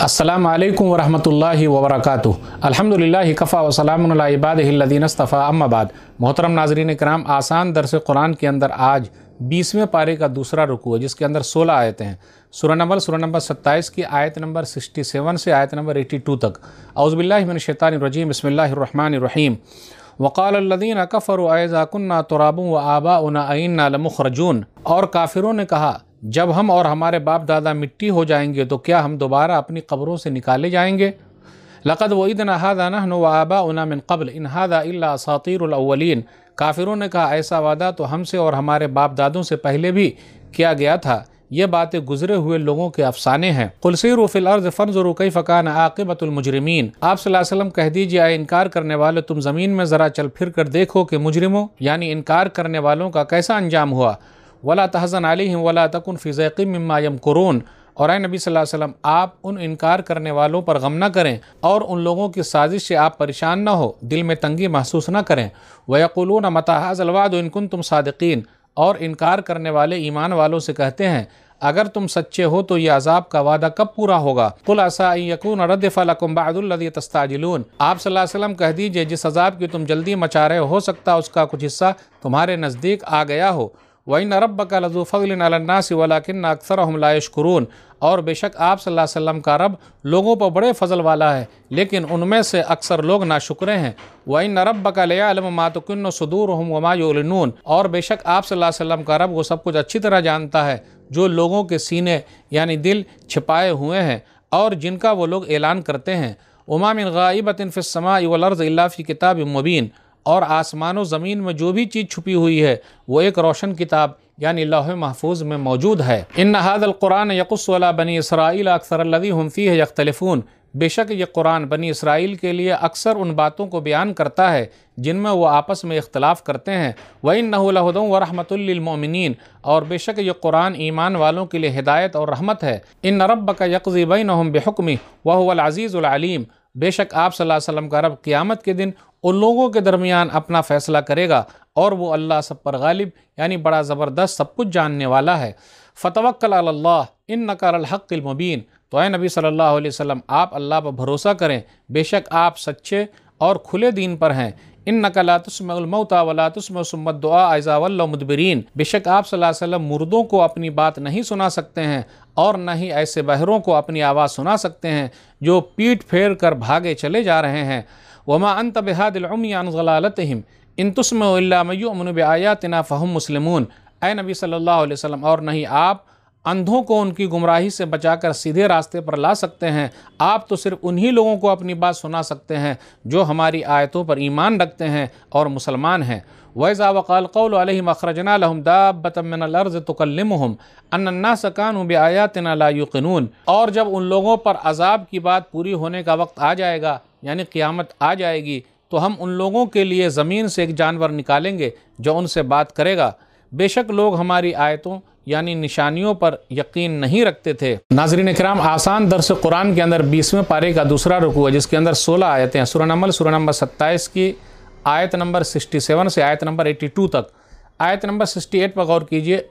अस्सलाम वालेकुम वरहमतुल्लाहि वबरकातुहू अल्हम्दुलिल्लाह कफ़ा वसलाम इबादीन अस्तफ़ा अम्माबाद मोहतरम नाजरीन कराम आसान दरस कुरान के अंदर आज बीसवें पारे का दूसरा रुकू है, जिसके अंदर सोलह आयतें हैं। सूरह नंबर सूरह नंबर सत्ताईस की आयत नंबर सिक्सटी सेवन से आयत नंबर एटी टू तक। अउज़बिल्लिमिनशैतानरजीम बसमीम वक़ालदीन कफ़र ऐज़ाकन्ना तुराबू व आबा उना लमुखरजून। और काफिरों ने कहा जब हम और हमारे बाप दादा मिट्टी हो जाएँगे तो क्या हम दोबारा अपनी कब्रों से निकाले जाएँगे? लक़द वईद नहादा नहन व आबा उना मिन कबल। इनहादा सातीरअवलिन काफिरों ने कहा, ऐसा वादा तो हमसे और हमारे बाप दादों से पहले भी किया गया था। ये बातें गुजरे हुए लोगों के अफसाने हैं। कुलसीर फ़िल अर्ज़ फ़नजुर कई फ़कान आक़िबतुलमजरमीन आप वसल्लम कह दीजिए, आए इनकार करने वाले, तुम ज़मीन में ज़रा चल फिर कर देखो कि मुजरिमों, यानी इनकार करने वालों का कैसा अंजाम हुआ। वला तहज़न आली वला तकुन फ़िज़ैक़ी मम्मायम कुरून और नबी वसल्लम, आप उन इनकार करने वालों पर गम न करें और उन लोगों की साजिश से आप परेशान न हो, दिल में तंगी महसूस न करें। वयकुलून मताज़लवाद इनकुन तुम सादकीन। और इनकार करने वाले ईमान वालों से कहते हैं, अगर तुम सच्चे हो तो यह अजाब का वादा कब पूरा होगा? कुल यकून रद फ़लकुम्बादुल्लदी तस्ताजिलून आप वसल्लम कह दीजिए, जिस अजाब की तुम जल्दी मचा रहे हो सकता उसका कुछ हिस्सा तुम्हारे नज़दीक आ गया हो। वही नरब का लजू फ़लनासी वलाकिन अक्सर हमलाशकुरून और बेशक आप सल्लल्लाहु अलैहि वसल्लम का रब लोगों पर बड़े फजल वाला है, लेकिन उनमें से अक्सर लोग नाशुक्रे हैं। वही नरब का लियालम मातुकिन सदूर हम वमायून और बेशक आप सल्लल्लाहु अलैहि वसल्लम का रब वो सब कुछ अच्छी तरह जानता है, जो लोगों के सीने यानी दिल छिपाए हुए हैं और जिनका वो लोग ऐलान करते हैं। उमामिन गाइबतिन फ़िसमा वलर्ज़ फ़ी किताब मुबीन। और आसमान व ज़मीन में जो भी चीज़ छुपी हुई है, वो एक रोशन किताब, यानी लाह महफूज में मौजूद है। इन कुरान यकुसला बनी इसराइल अक्सर लदी हमफ़ी है यख्तलफून। बेशक ये कुरान बनी इसराइल के लिए अक्सर उन बातों को बयान करता है, जिनमें वो आपस में इख्तलाफ करते हैं। वही नहुलहदों व रहमतुल्लिन और बेशक ये कुरान ईमान वालों के लिए हिदायत और रहमत है। इन नरब का यकज़ी बिन बेहक्मी वह अज़ीज़ुलम बेशक आप सल्लल्लाहु अलैहि वसल्लम का रब क़ियामत के दिन उन लोगों के दरमियान अपना फ़ैसला करेगा और वो अल्लाह सब पर गालिब, यानी बड़ा ज़बरदस्त सब कुछ जानने वाला है। फ़तवक्ल इन नकार हक़मबीन तो ए नबी सल्लल्लाहु अलैहि वसल्लम, आप अल्लाह पर भरोसा करें। बेशक आप सच्चे और खुले दीन पर हैं। इन मुदबरीन बेशक आप वसल्लम मुर्दों को अपनी बात नहीं सुना सकते हैं और न ही ऐसे बहरों को अपनी आवाज़ सुना सकते हैं जो पीठ फेर कर भागे चले जा रहे हैं। वमा अन तबहादिलमियानज़लालतम इन तस्मन आयातना फ़हम मुसलमून। ए नबी अलैहि वसल्लम और नहीं आप अंधों को उनकी गुमराही से बचाकर सीधे रास्ते पर ला सकते हैं। आप तो सिर्फ़ उन्हीं लोगों को अपनी बात सुना सकते हैं, जो हमारी आयतों पर ईमान रखते हैं और मुसलमान हैं। वैज़ा वक़ाल कौल अखरजना लहम दाबतमनर्ज़ तकलमहम अन्ना सकान बेआयातना लायुकनून और जब उन लोगों पर अजाब की बात पूरी होने का वक्त आ जाएगा, यानी क़ियामत आ जाएगी तो हम उन लोगों के लिए ज़मीन से एक जानवर निकालेंगे, जो उनसे बात करेगा। बेशक लोग हमारी आयतों यानी निशानियों पर यकीन नहीं रखते थे। नाजरीन कराम आसान दरस कुरान के अंदर बीसवें पारे का दूसरा रुकू है, जिसके अंदर सोलह आयतें हैं। सुरह नंबर सुरह नंबर सत्ताईस की आयत नंबर सिक्सटी सेवन से आयत नंबर एटी टू तक। आयत नंबर सिक्सटी एट पर गौर कीजिए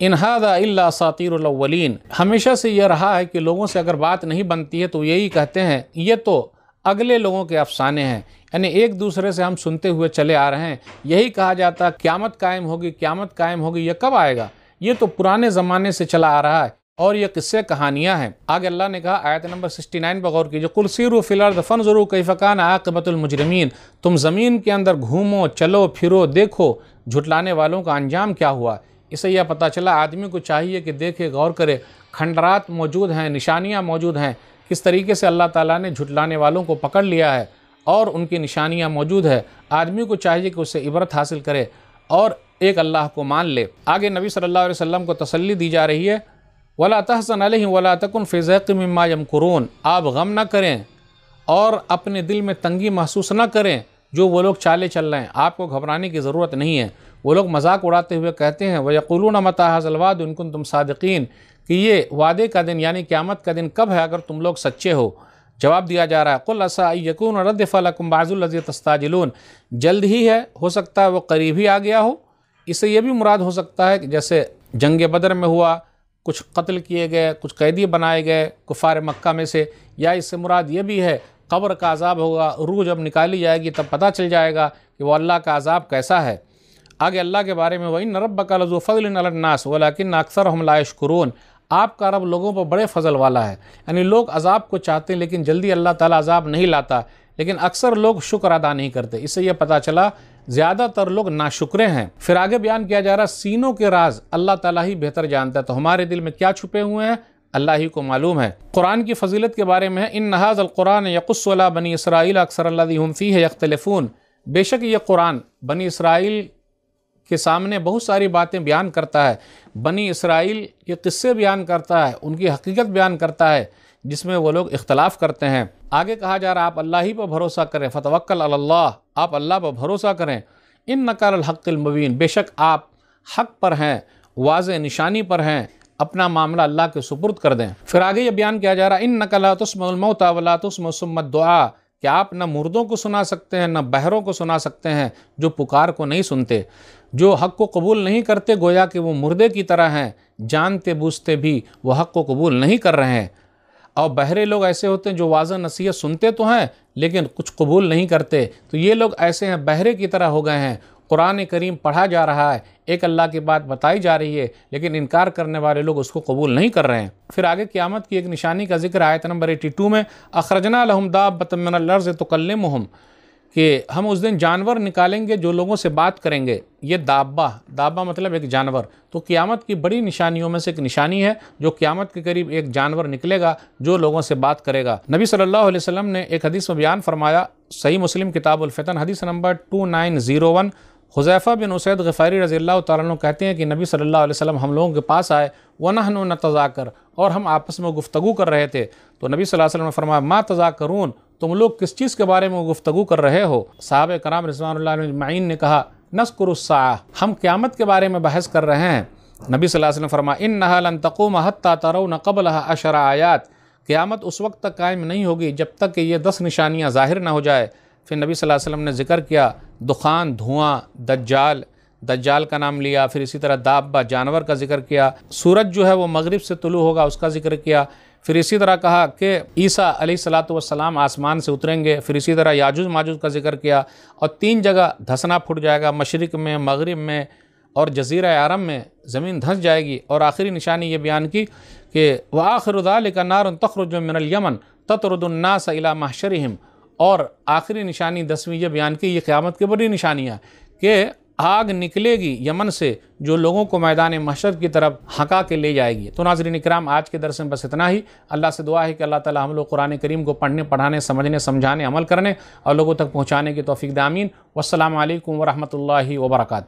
इनहादा सातीरवलिन हमेशा से यह रहा है कि लोगों से अगर बात नहीं बनती है तो यही कहते हैं, ये तो अगले लोगों के अफसाने हैं। यानी एक दूसरे से हम सुनते हुए चले आ रहे हैं। यही कहा जाता, क्यामत कायम होगी, क्यामत कायम होगी यह कब आएगा? ये तो पुराने ज़माने से चला आ रहा है और ये किस्से कहानियाँ हैं। आगे अल्लाह ने कहा, आयत नंबर 69 पर गौर कीजिए कुलसीर फ़िलर्द फ़न ज़रूर कई फ़कान आकबतुलमजरमीन तुम ज़मीन के अंदर घूमो, चलो, फिरो, देखो झुटलाने वालों का अंजाम क्या हुआ? इसे यह पता चला, आदमी को चाहिए कि देखे, गौर करे, खंडरात मौजूद हैं, निशानियाँ मौजूद हैं। किस तरीके से अल्लाह ताला ने झुटलाने वालों को पकड़ लिया है और उनकी निशानियाँ मौजूद है। आदमी को चाहिए कि उससे इबरत हासिल करे। और एक अल्लाह को मान ले। आगे नबी सल्लल्लाहु अलैहि वसल्लम को तसल्ली दी जा रही है, वला तहसन वला तकुन फ़िज़क़िम्मा यमकुरून। आप गम न करें और अपने दिल में तंगी महसूस न करें, जो वो लोग चाले चल रहे हैं। आपको घबराने की ज़रूरत नहीं है। वो लोग मज़ाक उड़ाते हुए कहते हैं वह यकुलून मताजलवाद उनकुन तुम सादकीन? कि ये वादे का दिन, यानी क़्यामत का दिन कब है, अगर तुम लोग सच्चे हो? जवाब दिया जा रहा है। कुल असा यकून रद फ़लकुम बाज़ुल्लज़ी तस्ताजिलून। जल्द ही है, हो सकता है वो करीब ही आ गया हो। इससे यह भी मुराद हो सकता है कि जैसे जंग बदर में हुआ, कुछ कत्ल किए गए, कुछ कैदी बनाए गए कुफार मक्का में से, या इससे मुराद ये भी है, कब्र का अजाब होगा, रूह जब निकाली जाएगी, तब पता चल जाएगा कि वो अल्लाह का अजाब कैसा है। आगे अल्लाह के बारे में वही नरब बकलज़ो फ़जलनास वलाकिन अक्सर हम लाशकुरून आपका रब लोगों पर बड़े फजल वाला है। यानी लोग अजाब को चाहते हैं, लेकिन जल्दी अल्लाह ताला अजाब नहीं लाता। लेकिन अक्सर लोग शुक्र अदा नहीं करते। इससे यह पता चला, ज़्यादातर लोग नाशुक्रे हैं। फिर आगे बयान किया जा रहा, सीनों के राज अल्लाह ताला ही बेहतर जानता है। तो हमारे दिल में क्या छुपे हुए हैं? अल्लाह ही को मालूम है। कुरान की फजीलत के बारे में इन नहाज कुरान यकुस्ला बनी इसराइल अक्सर अल्लाफ़ी है यख्तलफून। बेशक ये कुरान बनी इसराइल के सामने बहुत सारी बातें बयान करता है। बनी इसराइल के किस्से बयान करता है, उनकी हकीकत बयान करता है, जिसमें वो लोग इख्तलाफ करते हैं। आगे कहा जा रहा आप अल्लाह ही पर भरोसा करें फ़तवक्ल अल्लाह, आप अल्लाह पर भरोसा करें। इन नकल हक़मबीन बेशक आप हक पर हैं, वाज निशानी पर हैं, अपना मामला अल्लाह के सुपुर्द कर दें। फिर आगे ये बयान किया जा रहा इन नकलातुस्मौत वलातुस्मसमत दुआ कि आप न मुर्दों को सुना सकते हैं, न बहरों को सुना सकते हैं, जो पुकार को नहीं सुनते, जो हक़ को कबूल नहीं करते, गोया कि वो मुर्दे की तरह हैं, जानते बूझते भी वो हक़ को कबूल नहीं कर रहे हैं। और बहरे लोग ऐसे होते हैं जो वाजा नसीहत सुनते तो हैं, लेकिन कुछ कबूल नहीं करते। तो ये लोग ऐसे हैं, बहरे की तरह हो गए हैं कुरान करीम पढ़ा जा रहा है। एक अल्लाह की बात बताई जा रही है, लेकिन इनकार करने वाले लोग उसको कबूल नहीं कर रहे हैं। फिर आगे क़्यामत की एक निशानी का ज़िक्र आयत नंबर एटी टू में, अखरजना लहमदाब बतमर्ज़ तो कल्लम कि हम उस दिन जानवर निकालेंगे जो लोगों से बात करेंगे। ये दाबा दाबा मतलब एक जानवर। तो क़्यामत की बड़ी निशानियों में से एक निशानी है, जो क़्यामत के करीब एक जानवर निकलेगा, जो लोगों से बात करेगा। नबी सल्लल्लाहु अलैहि वसल्लम ने एक हदीस में बयान फरमाया, सही मुस्लिम किताबुलफ़तन हदीस number two nine zero one. Huzaifa बिन उसैद गफ़ारी रज़ी अल्लाह तु कहते हैं कि नबी सल्लल्लाहु अलैहि वसल्लम हम लोगों के पास आए, वनहन न तजाकर, और हम आपस में गुफ्तगु कर रहे थे। तो नबी सल्लल्लाहु अलैहि वसल्लम ने फरमाया, मा तजाकरून, तुम लोग किस चीज़ के बारे में गुफ्तगु कर रहे हो? साहब कराम रिजवान ने कहा नस्कुरस्सा हम क़्यामत के बारे में बहस कर रहे हैं। नबी सल्लल्लाहु अलैहि वसल्लम फरमा इन नहलन तक़ूम हत्ता तरौ न कबल अशर आयात, क़्यामत उस वक्त तक कायम नहीं होगी जब तक कि ये दस निशानियाँ ज़ाहिर न हो जाए। फिर नबी सल्लल्लाहु अलैहि वसल्लम ने ज़िक्र किया, दुखान, धुआँ, दज्जाल दज्जाल का नाम लिया, फिर इसी तरह दाबा जानवर का ज़िक्र किया, सूरज जो है वो मगरिब से तुलु होगा, उसका ज़िक्र किया, फिर इसी तरह कहा कि ईसा अली सलाम आसमान से उतरेंगे, फिर इसी तरह याजुज माजुज का ज़िक्र किया, और तीन जगह धसना फुट जाएगा, मशरक़ में, मगरब में, और जजीर आरम में ज़मीन धंस जाएगी, और आखिरी निशानी ये बयान की कि वह आखिरदाल का नार तखरज मिनलयमन ततरदुन्नास इला महशरहम। और आखिरी निशानी दसवीं ये बयान की, ये क़्यामत की बड़ी निशानियाँ कि आग निकलेगी यमन से, जो लोगों को मैदान मशर की तरफ़ हका के ले जाएगी। तो नाजरीन कराम आज के दरस में बस इतना ही। अल्लाह से दुआ है कि अल्लाह ताला हम लोग कुरान करीम को पढ़ने, पढ़ाने, समझने, समझाने, अमल करने और लोगों तक पहुँचाने की तोफ़ी दामीन वसलम वरहमल वर्का